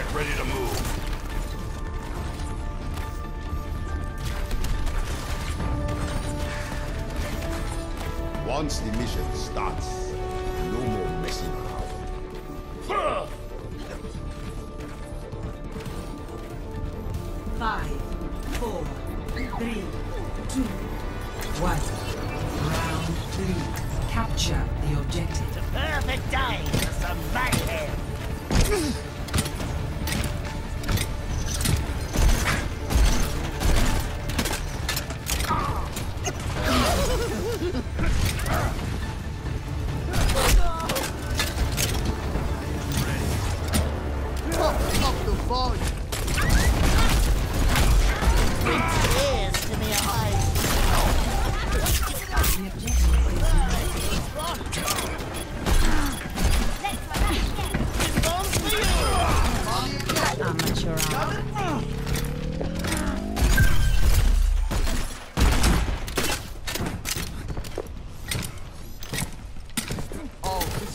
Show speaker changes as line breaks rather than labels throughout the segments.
Get ready to move. Once the mission starts, no more messing around.
Five, four, three, two, one. Round three. Capture the objective.
The perfect day for some mayhem.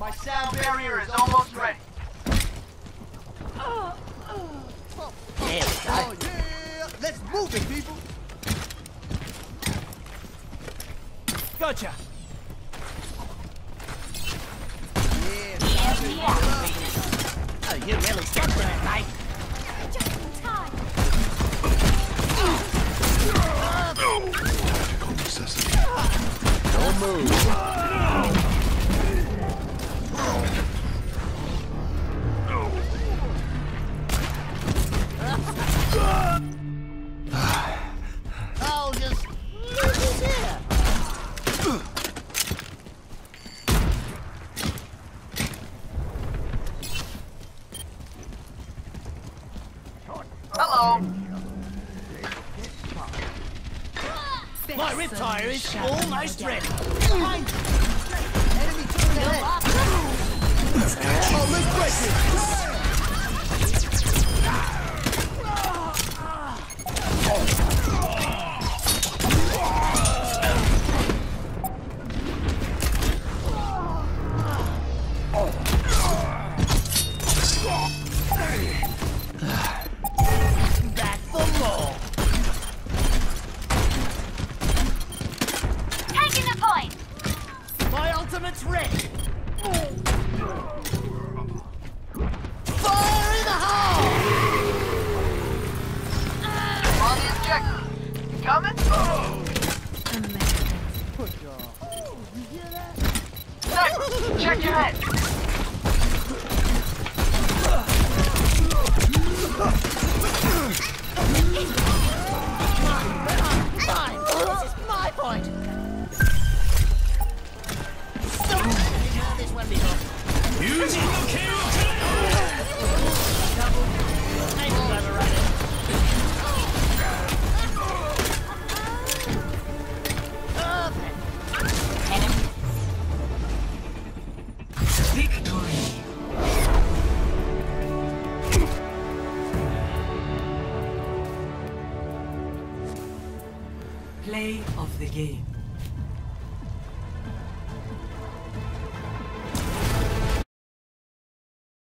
My sound barrier is almost ready.
There we go.
Oh yeah, let's move it, people.
Gotcha. Yeah, yeah. Oh, you really stepped in it, My RIP-Tire is almost ready.
Enemy
My ultimate's ready.
Fire in the hole. On the objective. Coming? Sniper, check your head.
Play of the game.